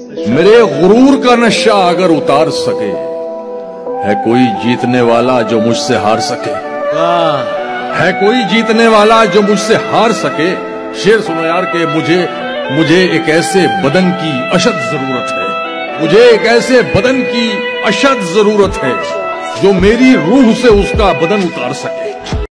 मेरे गुरूर का नशा अगर उतार सके, है कोई जीतने वाला जो मुझसे हार सके। है कोई जीतने वाला जो मुझसे हार सके। शेर सुनो यार के, मुझे मुझे एक ऐसे बदन की अशद ज़रूरत है। मुझे एक ऐसे बदन की अशद ज़रूरत है, जो मेरी रूह से उसका बदन उतार सके।